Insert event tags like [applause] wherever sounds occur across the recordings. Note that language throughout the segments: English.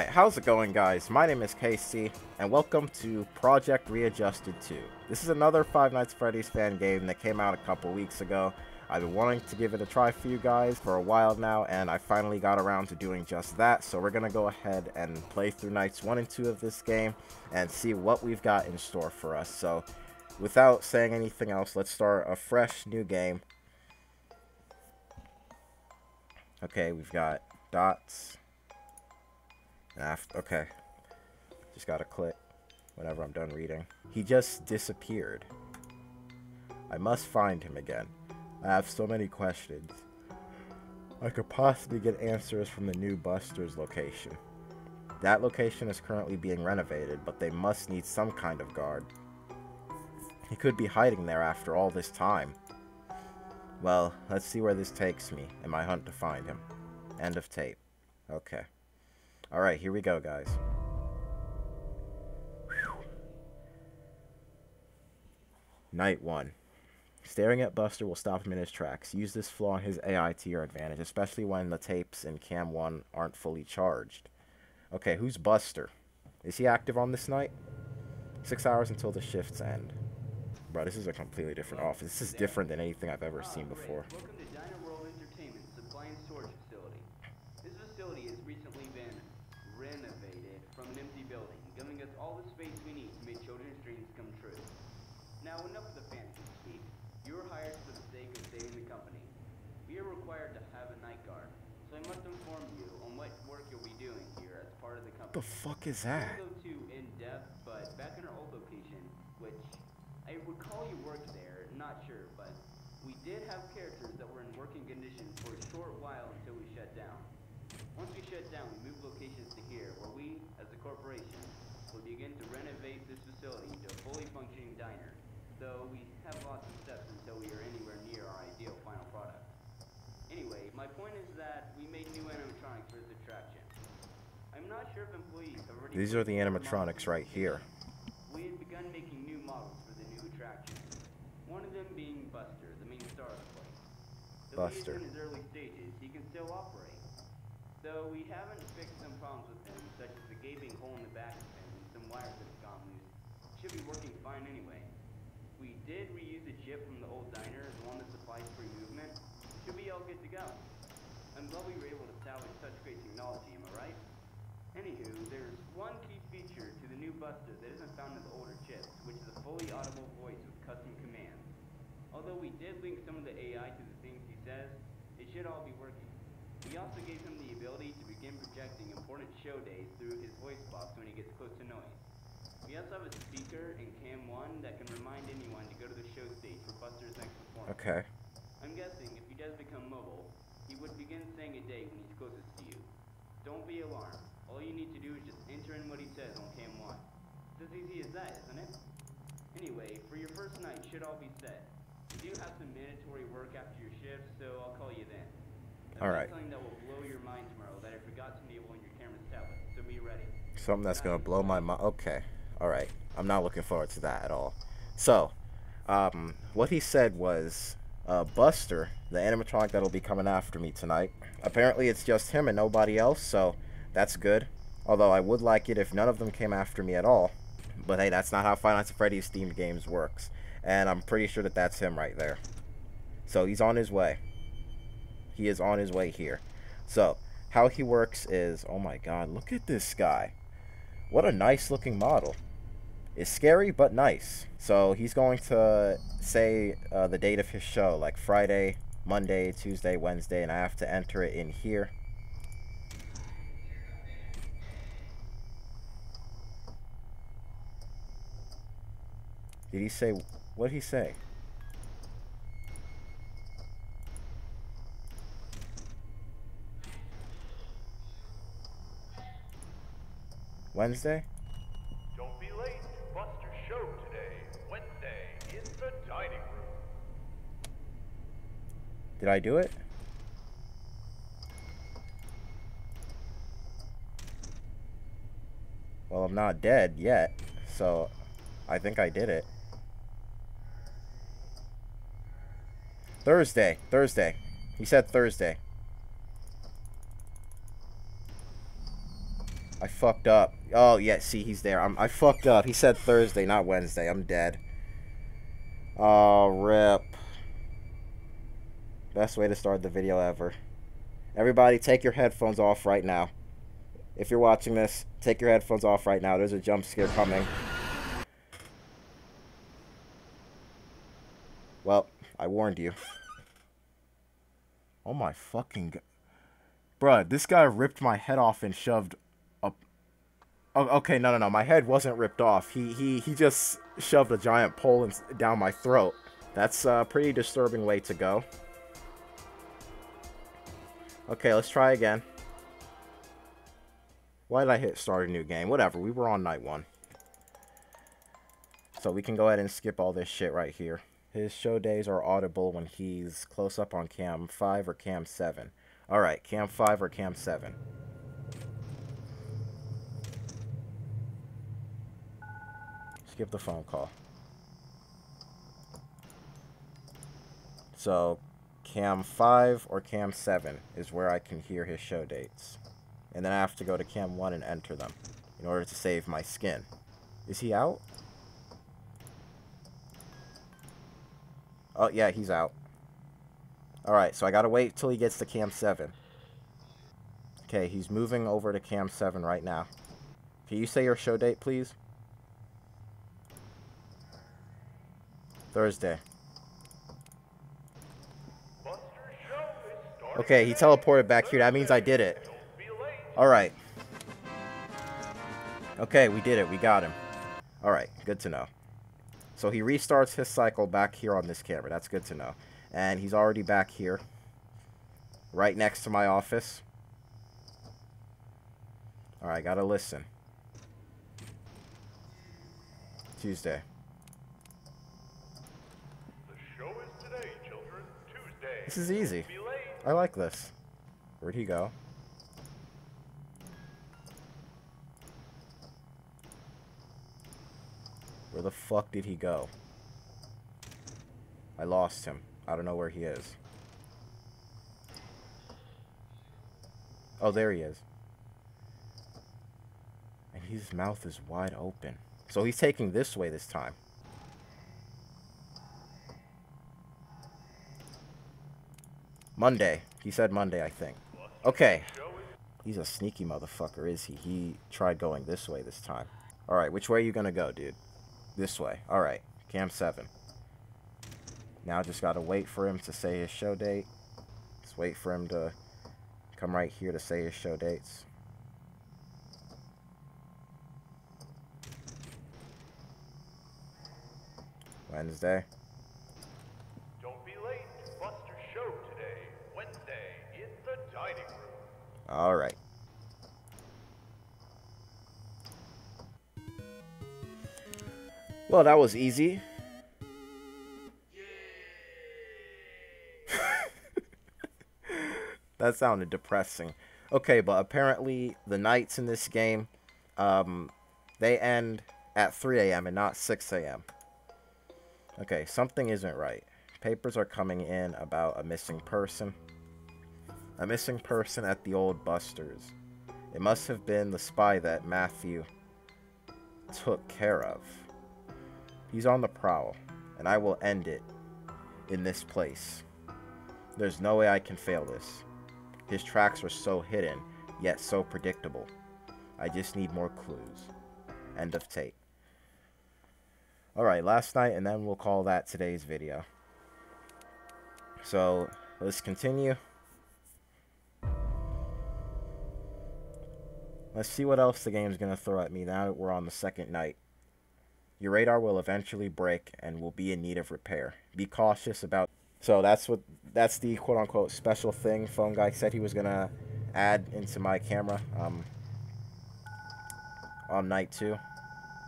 Alright, how's it going guys? My name is KC, and welcome to Project Readjusted 2. This is another Five Nights at Freddy's fan game that came out a couple weeks ago. I've been wanting to give it a try for you guys for a while now, and I finally got around to doing just that, so we're gonna go ahead and play through nights 1 and 2 of this game, and see what we've got in store for us. So, without saying anything else, let's start a fresh new game. Okay, we've got dots. After, okay. Just gotta click whenever I'm done reading. He just disappeared. I must find him again. I have so many questions. I could possibly get answers from the new Buster's location. That location is currently being renovated, but they must need some kind of guard. He could be hiding there after all this time. Well, let's see where this takes me in my hunt to find him. End of tape. Okay. Alright, here we go, guys. Whew. Night 1. Staring at Buster will stop him in his tracks. Use this flaw in his AI to your advantage, especially when the tapes in Cam 1 aren't fully charged. Okay, who's Buster? Is he active on this night? Six hours until the shifts end. Bro, this is a completely different office. This is different than anything I've ever seen before. The space we need to make children's dreams come true. Now enough of the fancy speak. You were hired for the sake of saving the company. We are required to have a night guard, so I must inform you on what work you'll be doing here as part of the company. What the fuck is that? I go too in depth, but back in our old location, which I recall you worked there, not sure, but we did have characters that were in working condition for a short while until we shut down. Once we shut down, we move locations to here, where we, as a corporation, will begin to renovate this facility into a fully functioning diner, though we have lots of steps until we are anywhere near our ideal final product. Anyway, my point is that we made new animatronics for this attraction. I'm not sure if employees have already... These are the animatronics right here. We had begun making new models for the new attraction. One of them being Buster, the main star of the place. Though Buster. in his early stages, he can still operate. Though we haven't fixed some problems with him, such as the gaping hole in the back of him and some wires that have gone loose. Should be working fine anyway. We did reuse a chip from the old diner as one that supplies free movement. Should be all good to go. I'm glad we were able to salvage such great technology, am I right? Anywho, there's one key feature to the new Buster that isn't found in the older chips, which is a fully audible voice with custom commands. Although we did link some of the AI to the things he says, it should all be working. We also gave him the ability to begin projecting important show days through his voice box when he gets close to noise. We also have a speaker in Cam 1 that can remind anyone to go to the show stage for Buster's next performance. Okay. I'm guessing if he does become mobile, he would begin saying a date when he's closest to you. Don't be alarmed. All you need to do is just enter in what he says on cam 1. It's as easy as that, isn't it? Anyway, for your first night, should all be set. You do have some mandatory work after your shift, so I'll call you then. All right. Something that will blow your mind tomorrow that I forgot to enable on your camera's tablet, so be ready. Something that's gonna blow my mind. Okay. All right. I'm not looking forward to that at all. So, um, what he said was, uh, Buster, the animatronic that'll be coming after me tonight. Apparently, it's just him and nobody else. So that's good. Although I would like it if none of them came after me at all. But hey, that's not how Nights at Freddy's themed games works. And I'm pretty sure that that's him right there. So he's on his way. He is on his way here. So, how he works is, oh my god, look at this guy. What a nice looking model. It's scary, but nice. So he's going to say uh, the date of his show, like Friday, Monday, Tuesday, Wednesday, and I have to enter it in here. Did he say, what did he say? Wednesday? Don't be late to Buster's show today, Wednesday, in the dining room. Did I do it? Well, I'm not dead yet, so I think I did it. Thursday. Thursday. He said Thursday. I fucked up. Oh, yeah, see, he's there. I'm, I fucked up. He said Thursday, not Wednesday. I'm dead. Oh, rip. Best way to start the video ever. Everybody, take your headphones off right now. If you're watching this, take your headphones off right now. There's a jump scare coming. Well, I warned you. Oh my fucking god. Bruh, this guy ripped my head off and shoved. Oh, okay, no, no, no. My head wasn't ripped off. He he he just shoved a giant pole in, down my throat. That's a pretty disturbing way to go. Okay, let's try again. Why did I hit start a new game? Whatever, we were on night one. So we can go ahead and skip all this shit right here. His show days are audible when he's close up on cam 5 or cam 7. Alright, cam 5 or cam 7. Skip the phone call. So, cam 5 or cam 7 is where I can hear his show dates. And then I have to go to cam 1 and enter them in order to save my skin. Is he out? Oh, yeah, he's out. Alright, so I gotta wait till he gets to cam 7. Okay, he's moving over to cam 7 right now. Can you say your show date, please? Thursday. Okay, he teleported back here. That means I did it. Alright. Okay, we did it. We got him. Alright, good to know. So he restarts his cycle back here on this camera. That's good to know. And he's already back here. Right next to my office. Alright, gotta listen. Tuesday. The show is today, children. Tuesday. This is easy. I like this. Where'd he go? Where the fuck did he go? I lost him. I don't know where he is. Oh, there he is. And his mouth is wide open. So he's taking this way this time. Monday. He said Monday, I think. Okay. He's a sneaky motherfucker, is he? He tried going this way this time. Alright, which way are you gonna go, dude? This way. Alright, Cam 7. Now just gotta wait for him to say his show date. Just wait for him to come right here to say his show dates. Wednesday. Room. Alright. Well, that was easy. [laughs] that sounded depressing. Okay, but apparently the nights in this game, um, they end at 3 a.m. and not 6 a.m. Okay, something isn't right. Papers are coming in about a missing person. A missing person at the old Buster's. It must have been the spy that Matthew took care of. He's on the prowl, and I will end it in this place. There's no way I can fail this. His tracks are so hidden, yet so predictable. I just need more clues. End of tape. Alright, last night, and then we'll call that today's video. So, let's continue. Let's see what else the game's gonna throw at me now that we're on the second night. Your radar will eventually break and will be in need of repair. Be cautious about. So that's what that's the quote unquote special thing phone guy said he was gonna add into my camera. Um, on night two,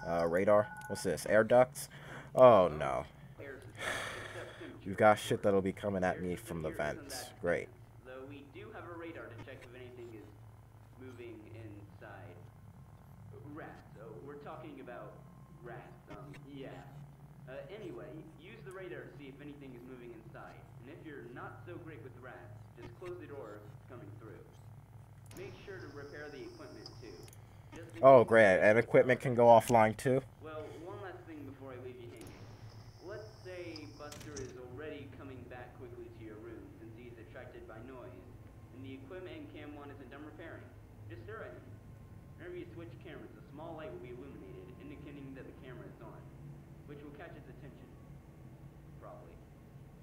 uh, radar. What's this? Air ducts. Oh no, [sighs] we've got shit that'll be coming at me from the vents. Great. Though we do have a radar to check if anything is moving inside. Rats. Oh, we're talking about rats. Um, yeah. Uh, anyway, use the radar to see if anything is moving inside. And if you're not so great with rats, just close the door if it's coming through. Make sure to repair the equipment too. Oh, great. And equipment can go offline too? Well, one last thing before I leave you hanging. Let's say Buster is already coming back quickly to your room since he's attracted by noise, and the equipment in Cam 1 isn't done repairing. Just stare at him. Whenever you switch cameras, small light will be illuminated, indicating that the camera is on, which will catch its attention. Probably.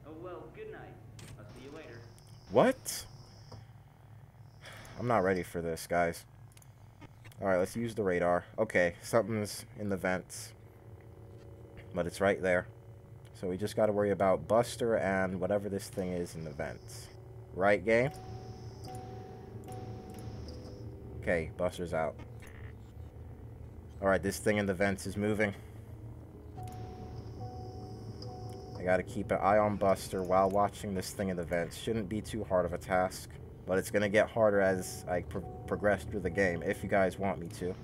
Oh well, good night. I'll see you later. What? I'm not ready for this, guys. Alright, let's use the radar. Okay, something's in the vents. But it's right there. So we just gotta worry about Buster and whatever this thing is in the vents. Right, game? Okay, Buster's out. Alright, this thing in the vents is moving. I gotta keep an eye on Buster while watching this thing in the vents. Shouldn't be too hard of a task. But it's to get harder as I pro progress through the game, if you guys want me to.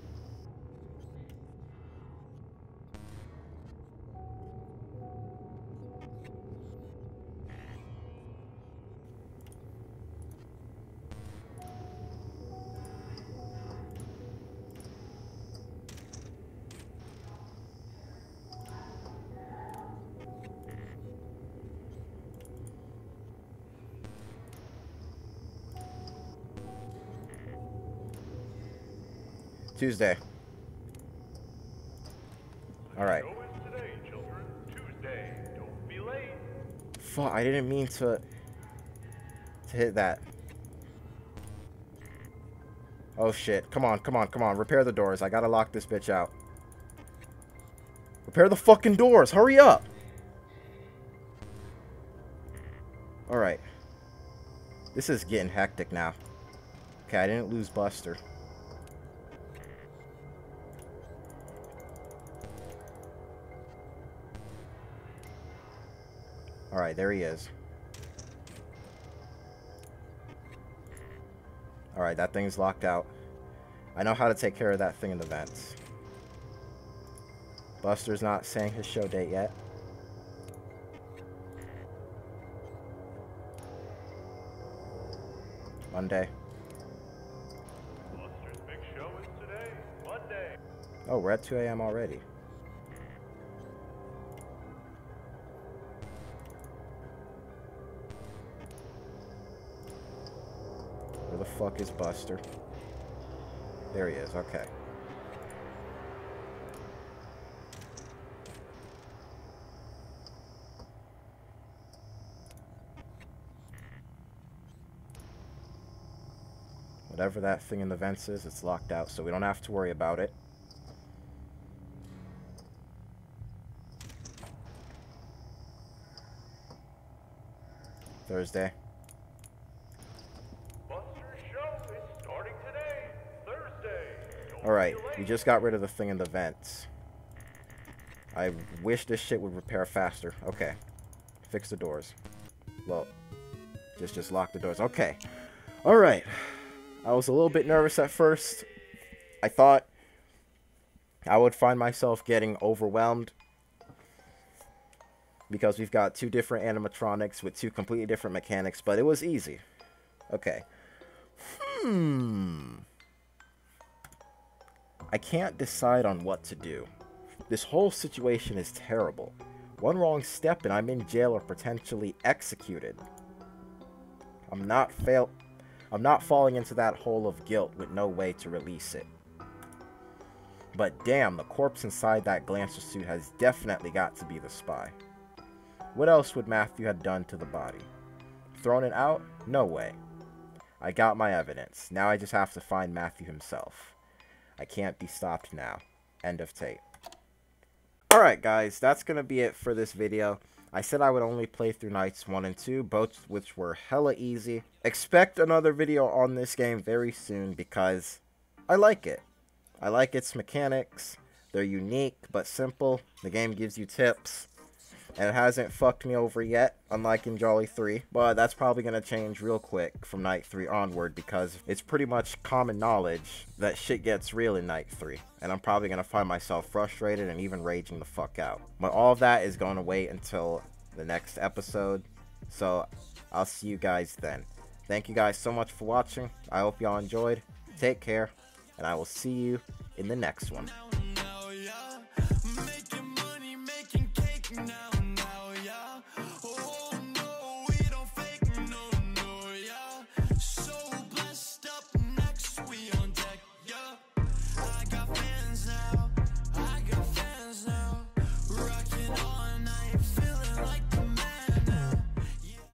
Tuesday. Alright. Today. Tuesday. Don't be late. Fuck, I didn't mean to... To hit that. Oh shit. Come on, come on, come on. Repair the doors. I gotta lock this bitch out. Repair the fucking doors. Hurry up. Alright. This is getting hectic now. Okay, I didn't lose Buster. Alright, there he is. Alright, that thing's locked out. I know how to take care of that thing in the vents. Buster's not saying his show date yet. Monday. Buster's big show is today, Monday. Oh, we're at 2 a.m. already. Fuck is Buster? There he is, okay. Whatever that thing in the vents is, it's locked out, so we don't have to worry about it. Thursday. Buster's show is starting today, Thursday. Don't Alright, we just got rid of the thing in the vents. I wish this shit would repair faster. Okay. Fix the doors. Well, just just lock the doors. Okay. Alright. I was a little bit nervous at first. I thought I would find myself getting overwhelmed because we've got two different animatronics with two completely different mechanics, but it was easy. Okay. Hmm. I can't decide on what to do. This whole situation is terrible. One wrong step and I'm in jail or potentially executed. I'm not fail I'm not falling into that hole of guilt with no way to release it. But damn, the corpse inside that Glancer suit has definitely got to be the spy. What else would Matthew have done to the body? Thrown it out? No way. I got my evidence. Now I just have to find Matthew himself. I can't be stopped now. End of tape. Alright guys, that's going to be it for this video. I said I would only play through nights 1 and 2, both which were hella easy. Expect another video on this game very soon because I like it. I like its mechanics. They're unique but simple. The game gives you tips. And it hasn't fucked me over yet, unlike in Jolly 3. But that's probably going to change real quick from Night 3 onward because it's pretty much common knowledge that shit gets real in Night 3. And I'm probably going to find myself frustrated and even raging the fuck out. But all of that is going to wait until the next episode. So I'll see you guys then. Thank you guys so much for watching. I hope y'all enjoyed. Take care. and I will see you in the next one.